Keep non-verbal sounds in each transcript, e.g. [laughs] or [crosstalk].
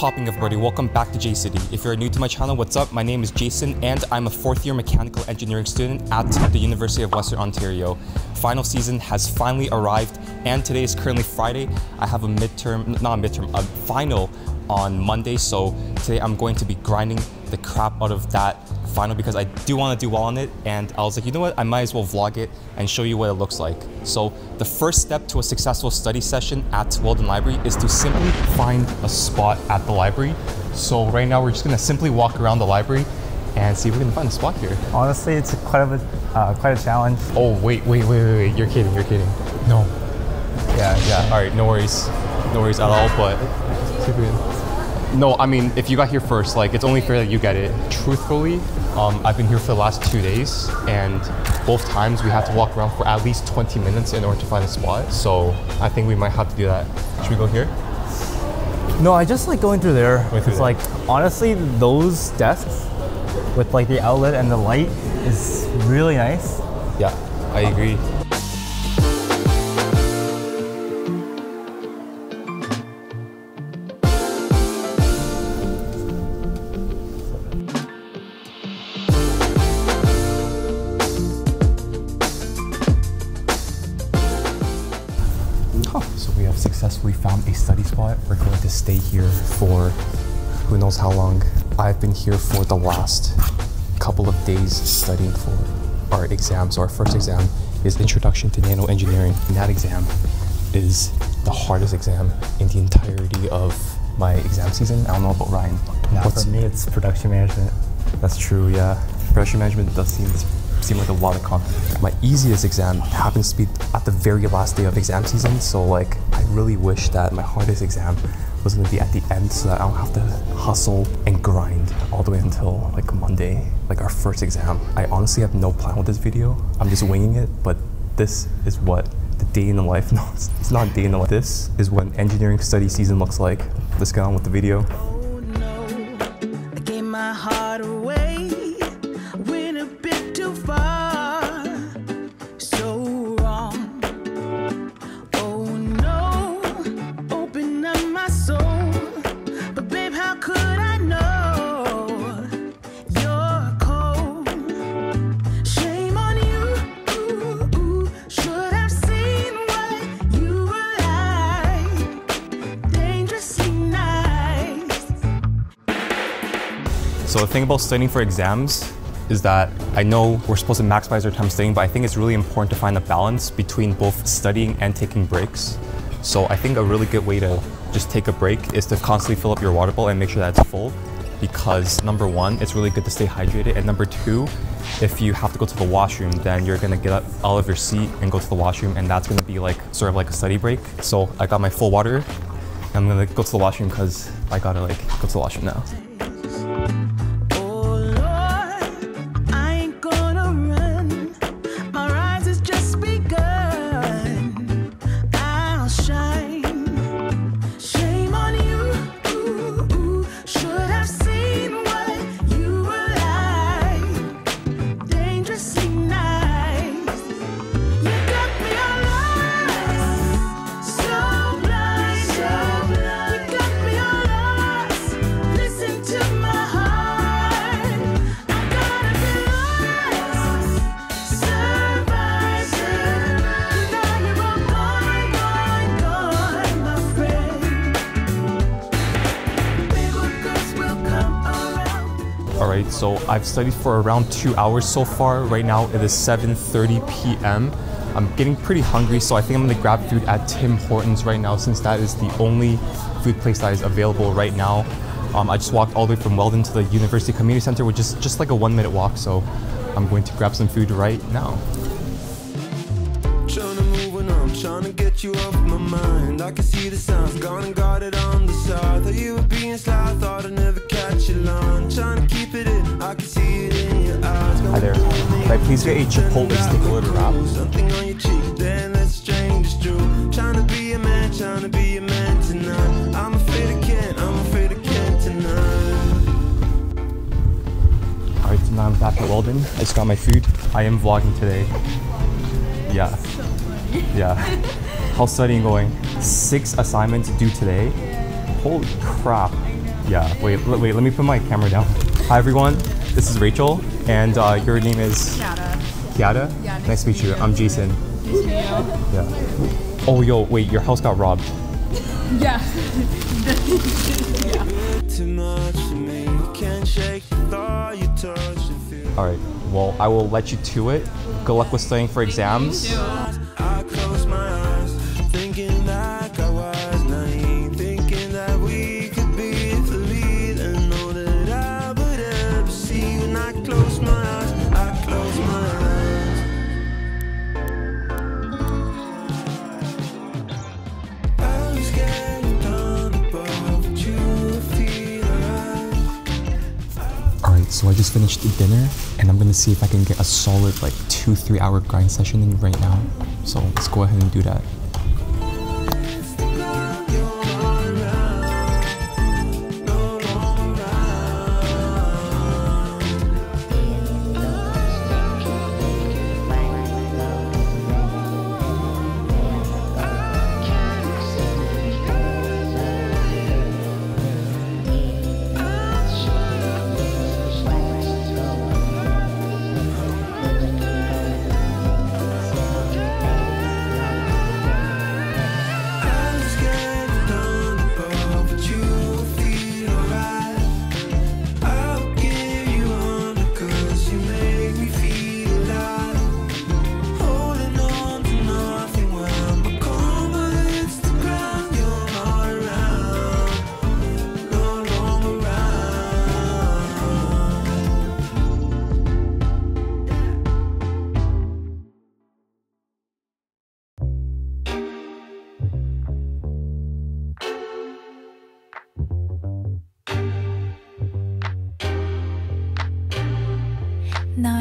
Popping everybody? Welcome back to JayCity. If you're new to my channel, what's up? My name is Jason and I'm a fourth year mechanical engineering student at the University of Western Ontario. Final season has finally arrived and today is currently Friday. I have a midterm, not a midterm, a final on Monday. So today I'm going to be grinding the crap out of that final because I do want to do well on it and I was like, you know what, I might as well vlog it and show you what it looks like. So the first step to a successful study session at Weldon Library is to simply find a spot at the library. So right now we're just gonna simply walk around the library and see if we can find a spot here. Honestly, it's quite a uh, quite a challenge. Oh wait, wait, wait, wait, wait! You're kidding! You're kidding! No. Yeah, yeah. All right, no worries, no worries at all. But no, I mean, if you got here first, like it's only fair that you get it. Truthfully, um, I've been here for the last two days, and both times we had to walk around for at least 20 minutes in order to find a spot. So I think we might have to do that. Should we go here? No, I just like going through there. Going through there. like honestly, those desks with like the outlet and the light is really nice. Yeah, I agree. So we have successfully found a study spot. We're going to stay here for who knows how long. I've been here for the last couple of days studying for our exam. So our first exam is Introduction to Nano Engineering. And that exam is the hardest exam in the entirety of my exam season. I don't know about Ryan. Now for me, it's production management. that's true, yeah. Pressure management does seem seem like a lot of content. My easiest exam happens to be at the very last day of exam season, so like I really wish that my hardest exam was gonna be at the end so that I don't have to hustle and grind all the way until like Monday, like our first exam. I honestly have no plan with this video. I'm just winging it, but this is what the day in the life, [laughs] no, it's, it's not day in the life. This is what engineering study season looks like. Let's get on with the video. Oh no, So the thing about studying for exams is that I know we're supposed to maximize our time studying, but I think it's really important to find a balance between both studying and taking breaks. So I think a really good way to just take a break is to constantly fill up your water bottle and make sure that it's full. Because number one, it's really good to stay hydrated. And number two, if you have to go to the washroom, then you're gonna get up out of your seat and go to the washroom, and that's gonna be like sort of like a study break. So I got my full water. I'm gonna go to the washroom because I gotta like go to the washroom now. So I've studied for around two hours so far. Right now it is 7.30 p.m. I'm getting pretty hungry, so I think I'm gonna grab food at Tim Hortons right now since that is the only food place that is available right now. Um, I just walked all the way from Weldon to the University Community Center, which is just like a one minute walk, so I'm going to grab some food right now. Tryna move on, I'm tryna get you off my mind. I can see the signs, gone and got it on the side. Thought you were being sly, thought I'd never catch you line. Tryna keep it in, I can see it in your eyes. Hi there. Could I please get a Chipotle steak order wrap? Something on your cheek, then that's strange, it's true. Tryna be a man, tryna be a man tonight. I'm afraid I can't, I'm afraid I can't tonight. All right, so now I'm back at Weldon. I just got my food. I am vlogging today. Yeah. Yeah. How's studying going? Six assignments due today. Holy crap. Yeah. Wait. l- wait. Let me put my camera down. Hi everyone. This is Rachel, and uh, your name is Kiara. Kiara. Yeah, Nice to meet you. I'm Jason. Nice Yeah. Oh, yo. Wait. Your house got robbed. [laughs] Yeah. [laughs] Too much for me. You can't shake the thought you touch and feel. All right. Well, I will let you to it. Good luck with studying for exams. So I just finished dinner, and I'm gonna see if I can get a solid like two, three hour grind session in right now. So let's go ahead and do that.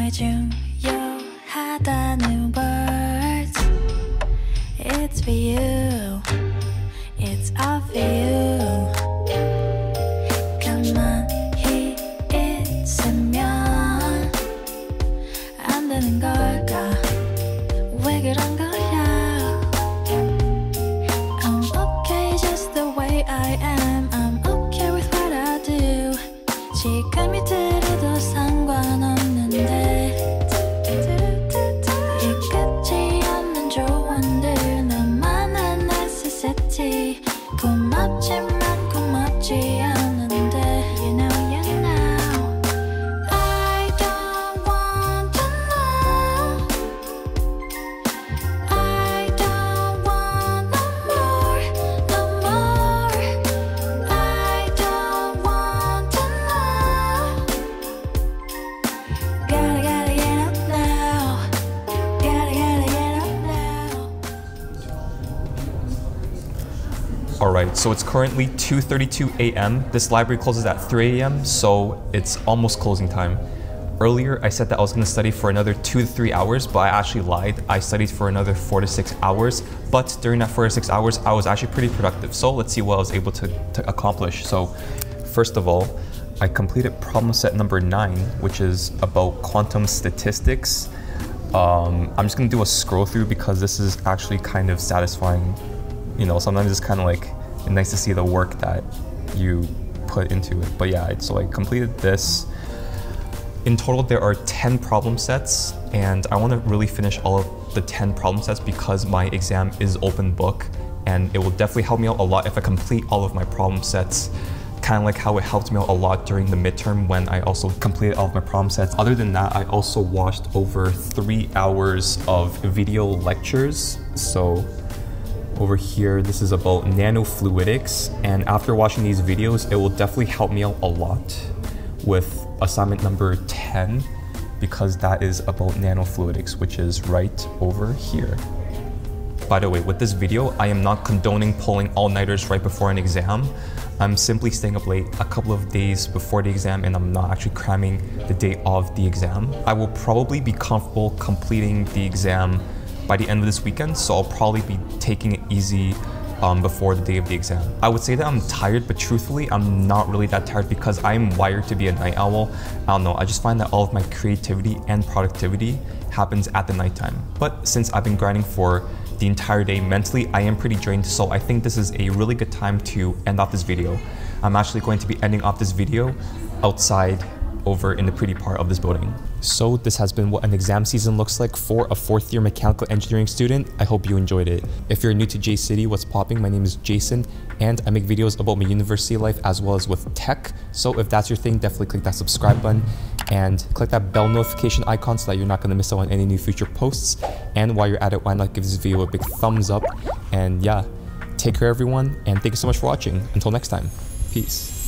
너의 중요하다는 words It's for you All right, so it's currently 2:32 a.m. This library closes at 3 a.m., so it's almost closing time. Earlier, I said that I was going to study for another two to three hours, but I actually lied. I studied for another four to six hours, but during that four to six hours, I was actually pretty productive. So let's see what I was able to, to accomplish. So, first of all, I completed problem set number nine, which is about quantum statistics. Um, I'm just gonna do a scroll through because this is actually kind of satisfying you know, sometimes it's kind of like nice to see the work that you put into it. But yeah, so I completed this. In total, there are 10 problem sets, and I want to really finish all of the 10 problem sets because my exam is open book, and it will definitely help me out a lot if I complete all of my problem sets. Kind of like how it helped me out a lot during the midterm when I also completed all of my problem sets. Other than that, I also watched over three hours of video lectures. So over here, this is about nanofluidics. And after watching these videos, it will definitely help me out a lot with assignment number 10 because that is about nanofluidics, which is right over here. By the way, with this video, I am not condoning pulling all-nighters right before an exam. I'm simply staying up late a couple of days before the exam and I'm not actually cramming the day of the exam. I will probably be comfortable completing the exam by the end of this weekend, so I'll probably be taking it easy um, before the day of the exam. I would say that I'm tired, but truthfully, I'm not really that tired because I'm wired to be a night owl. I don't know, I just find that all of my creativity and productivity happens at the nighttime. But since I've been grinding for the entire day. Mentally, I am pretty drained, so I think this is a really good time to end off this video. I'm actually going to be ending off this video outside over in the pretty part of this building. So this has been what an exam season looks like for a fourth year mechanical engineering student. I hope you enjoyed it. If you're new to JayCity, what's popping? My name is Jason and I make videos about my university life as well as with tech. So if that's your thing, definitely click that subscribe button and click that bell notification icon so that you're not going to miss out on any new future posts. And while you're at it, why not give this video a big thumbs up? And yeah, take care everyone and thank you so much for watching. Until next time, peace.